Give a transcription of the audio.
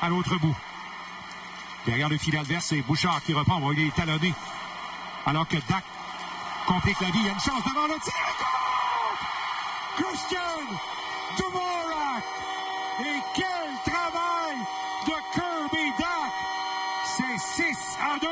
à l'autre bout. Derrière le filet adverse, c'est Bouchard qui reprend. Bon, il est talonné. Alors que Dak complique la vie. Il y a une chance devant le tir. Christian Dvorak. Et quel travail de Kirby Dak. C'est 6 à 2.